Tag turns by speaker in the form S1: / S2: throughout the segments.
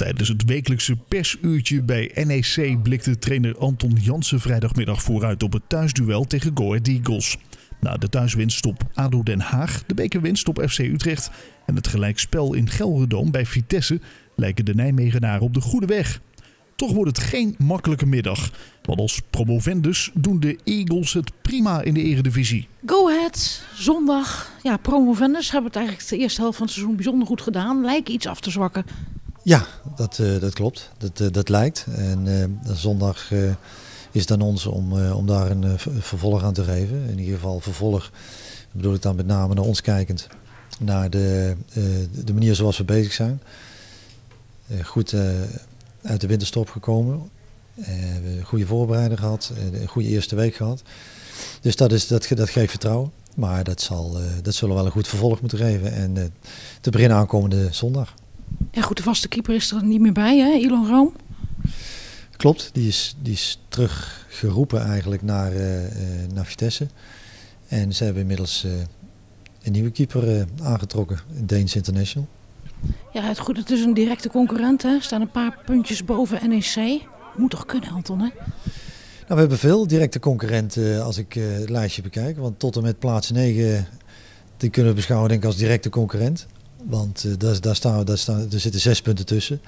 S1: Tijdens het wekelijkse persuurtje bij NEC blikte trainer Anton Jansen vrijdagmiddag vooruit op het thuisduel tegen Go Ahead Eagles. Na de thuiswinst op ADO Den Haag, de bekerwinst op FC Utrecht en het gelijkspel in Gelredome bij Vitesse lijken de Nijmegenaren op de goede weg. Toch wordt het geen makkelijke middag. Want als promovendus doen de Eagles het prima in de eredivisie.
S2: Go Ahead, zondag. Ja, promovendus hebben het eigenlijk de eerste helft van het seizoen bijzonder goed gedaan. Lijken iets af te zwakken.
S3: Ja, dat, uh, dat klopt. Dat, uh, dat lijkt. En uh, zondag is aan ons om, om daar een vervolg aan te geven. In ieder geval vervolg bedoel ik dan met name naar ons kijkend. Naar de, de manier zoals we bezig zijn. goed uit de winterstop gekomen. goede voorbereiding gehad. een goede eerste week gehad. Dus dat, is, dat, dat geeft vertrouwen. Maar dat, zal, dat zullen wel een goed vervolg moeten geven. En te beginnen aankomende zondag.
S2: Ja goed, de vaste keeper is er niet meer bij, hè? Ilon Room.
S3: Klopt, die is, die is teruggeroepen eigenlijk naar, uh, naar Vitesse. En ze hebben inmiddels uh, een nieuwe keeper uh, aangetrokken, Deens International.
S2: Ja, het, goed, het is een directe concurrent, hè? staan een paar puntjes boven NEC. Moet toch kunnen, Anton, hè?
S3: Nou, we hebben veel directe concurrenten als ik het lijstje bekijk. Want tot en met plaats 9, die kunnen we beschouwen denk ik als directe concurrent. Want uh, daar, daar, staan, daar, staan, er zitten zes punten tussen.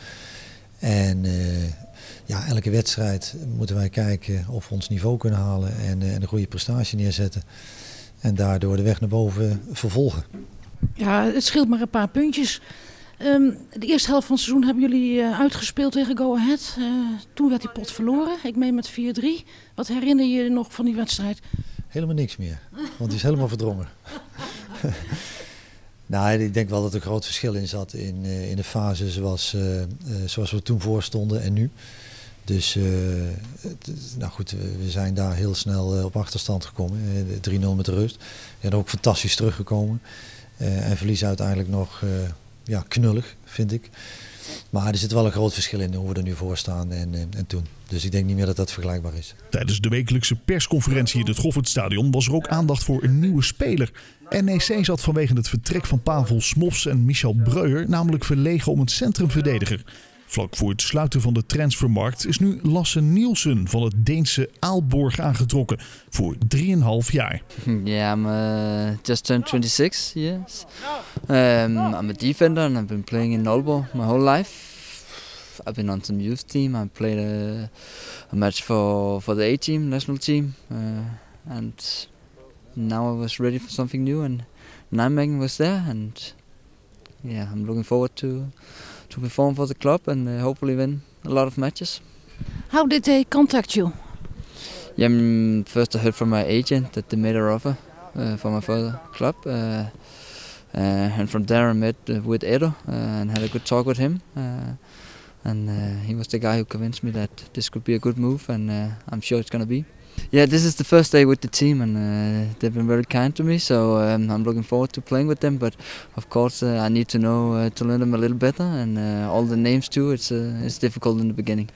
S3: En uh, ja, elke wedstrijd moeten wij kijken of we ons niveau kunnen halen en, uh, en een goede prestatie neerzetten. En daardoor de weg naar boven vervolgen.
S2: Ja, het scheelt maar een paar puntjes. Um, de eerste helft van het seizoen hebben jullie uitgespeeld tegen Go Ahead. toen werd die pot verloren. Ik meen met 4-3. Wat herinner je je nog van die wedstrijd?
S3: Helemaal niks meer. Want die is helemaal verdrongen. Nou, ik denk wel dat er een groot verschil in zat in, uh, in de fase zoals, uh, zoals we toen voor stonden en nu. Dus nou goed, we zijn daar heel snel op achterstand gekomen. 3-0 met de rust. En ook fantastisch teruggekomen. en verliezen uiteindelijk nog ja, knullig, vind ik. Maar er zit wel een groot verschil in hoe we er nu voor staan en, en toen. Dus ik denk niet meer dat dat vergelijkbaar is.
S1: Tijdens de wekelijkse persconferentie in het Goffertstadion was er ook aandacht voor een nieuwe speler. NEC zat vanwege het vertrek van Pavel Smofs en Michel Breuer namelijk verlegen om een centrumverdediger. Vlak voor het sluiten van de transfermarkt is nu Lasse Nielsen van het Deense Aalborg aangetrokken voor 3,5 jaar.
S4: Yeah, I'm uh, just turned 26 years. Um, I'm a defender and I've been playing in Aalborg my whole life. I've been on some youth team. I played a, a match for, for the A-team, national team. Uh, and now I was ready for something new and Nijmegen was there and yeah, I'm looking forward to to perform for the club and uh, hopefully win a lot of matches.
S2: How did they contact you?
S4: Yeah, first I heard from my agent that they made an offer uh, for my further club. Uh, uh, and from there I met uh, with Edo and had a good talk with him. and he was the guy who convinced me that this could be a good move and I'm sure it's going to be. Yeah, this is the first day with the team, and uh, they've been very kind to me. So um, I'm looking forward to playing with them. But of course, uh, I need to know uh, to learn them a little better, and all the names too. It's it's difficult in the beginning.